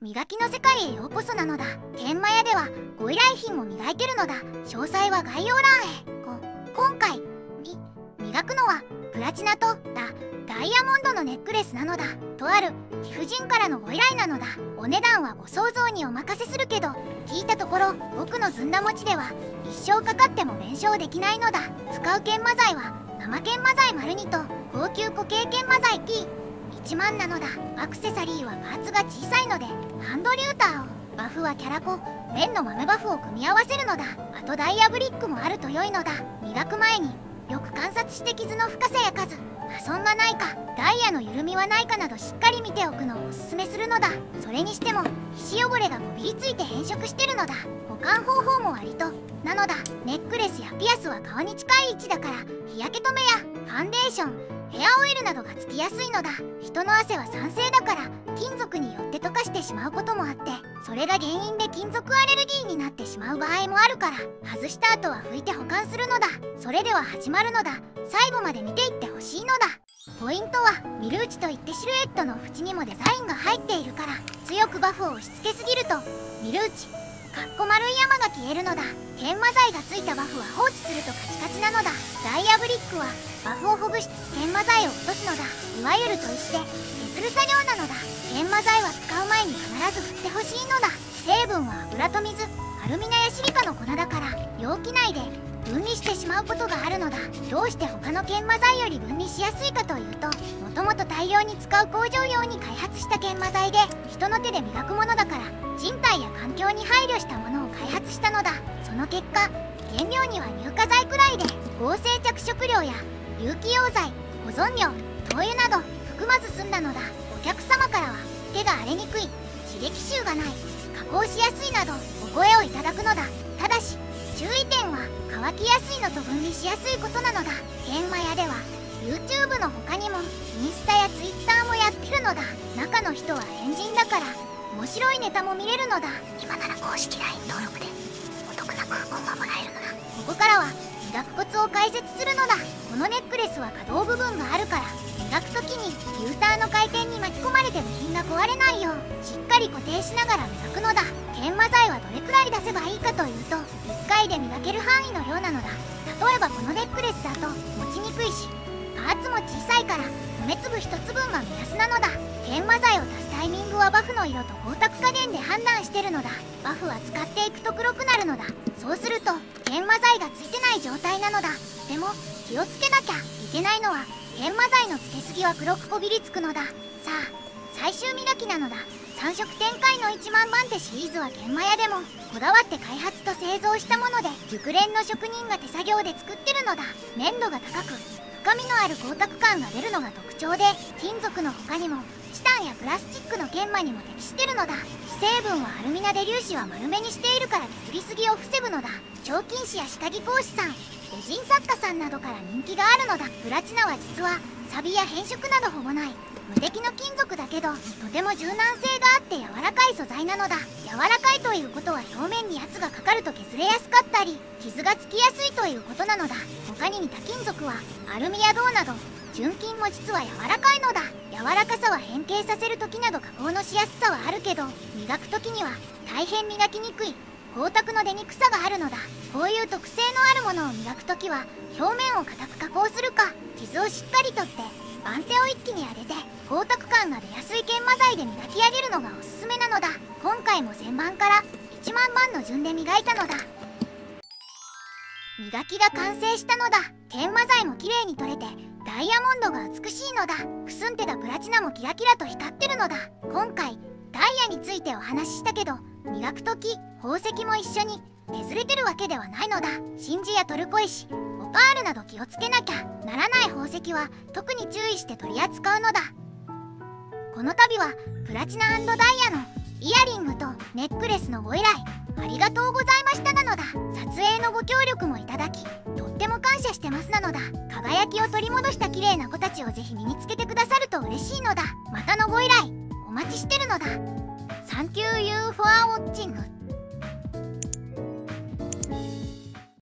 磨きの世界へようこそなのだ。研磨屋ではご依頼品も磨いてるのだ。詳細は概要欄へ。こ今回み磨くのはプラチナとダダイヤモンドのネックレスなのだ。とある貴婦人からのご依頼なのだ。お値段はご想像にお任せするけど聞いたところ僕のずんだ餅では一生かかっても弁償できないのだ。使う研磨剤は生研磨剤丸2と高級固形研磨剤 T 1万なのだ。アクセサリーはパーツが小さいのでハンドリューターをバフはキャラコ綿の豆バフを組み合わせるのだ。あとダイヤブリックもあると良いのだ。磨く前によく観察して傷の深さや数破損がないかダイヤの緩みはないかなどしっかり見ておくのをおすすめするのだ。それにしても皮脂汚れがこびりついて変色してるのだ。保管方法も割となのだ。ネックレスやピアスは顔に近い位置だから日焼け止めやファンデーションヘアオイルなどがつきやすいのだ。人の汗は酸性だから金属によって溶かしてしまうこともあってそれが原因で金属アレルギーになってしまう場合もあるから外した後は拭いて保管するのだ。それでは始まるのだ。最後まで見ていってほしいのだ。ポイントはミルーチといってシルエットの縁にもデザインが入っているから強くバフを押し付けすぎるとミルーチかっこ丸い山が消えるのだ。研磨剤がついたバフは放置するとカチカチなのだ。ダイヤブリックはバフをほぐしつつ研磨剤を落とすのだ。いわゆる砥石で削る作業なのだ。研磨剤は使う前に必ず振ってほしいのだ。成分は油と水アルミナやシリカの粉だから容器内で分離してしまうことがあるのだ。どうして他の研磨剤より分離しやすいかというともともと大量に使う工場用に開発した研磨剤で人の手で磨くものだから人体や環境に配慮したものを開発したのだ。その結果原料には乳化剤くらいで合成着色料や有機溶剤保存料灯油など含まず済んだのだ。お客様からは手が荒れにくい刺激臭がない加工しやすいなどお声をいただくのだ。ただし注意点は乾きやすいのと分離しやすいことなのだ。研磨屋では YouTube の他にもインスタや Twitter もやってるのだ。中の人は変人だから面白いネタも見れるのだ。今なら公式 LINE 登録でお得なクーポンがもらえるのだ。ここからは磨くコツを解説するのだ。このネックレスは可動部分があるから。磨く時にフューターの回転に巻き込まれて部品が壊れないようしっかり固定しながら磨くのだ。研磨剤はどれくらい出せばいいかというと1回で磨ける範囲の量なのだ。例えばこのネックレスだと持ちにくいしパーツも小さいから米粒1つ分が目安なのだ。研磨剤を足すタイミングはバフの色と光沢加減で判断してるのだ。バフは使っていくと黒くなるのだ。そうすると研磨剤がついてない状態なのだ。でも気をつけなきゃいけないのは研磨剤のつけすぎは黒くこびりつくのだ。さあ最終磨きなのだ。3色展開の1万番手シリーズは研磨屋でもこだわって開発と製造したもので熟練の職人が手作業で作ってるのだ。粘度が高く深みのある光沢感が出るのが特徴で金属の他にもチタンやプラスチックの研磨にも適してるのだ。成分はアルミナで粒子は丸めにしているから削りすぎを防ぐのだ彫金師や歯科技講師さんレジン作家さんなどから人気があるのだ。プラチナは実はサビや変色などほぼない。無敵の金属だけどとても柔軟性があって柔らかい素材なのだ。柔らかいということは表面に圧がかかると削れやすかったり傷がつきやすいということなのだ。他に似た金属はアルミや銅など純金も実は柔らかいのだ。柔らかさは変形させる時など加工のしやすさはあるけど磨く時には大変磨きにくい光沢の出にくさがあるのだ。こういう特性のあるものを磨く時は表面を硬く加工するか傷をしっかり取って番手を一気に上げて光沢感が出やすい研磨剤で磨き上げるのがおすすめなのだ。今回も1000番から1万番の順で磨いたのだ。磨きが完成したのだ。研磨剤も綺麗に取れてダイヤモンドが美しいのだ。くすんでたプラチナもキラキラと光ってるのだ。今回ダイヤについてお話ししたけど磨く時宝石も一緒に削れてるわけではないのだ。真珠やトルコ石オパールなど気をつけなきゃならない宝石は特に注意して取り扱うのだ。この度はプラチナダイヤのイヤリングとネックレスのご依頼ありがとうございましたなのだ。撮影のご協力もいただきとっても感謝してますなのだ。輝きを取り戻した綺麗な子たちをぜひ身につけてくださると嬉しいのだ。またのご依頼お待ちしてるのだ。サンキューユーフォアウォッチング。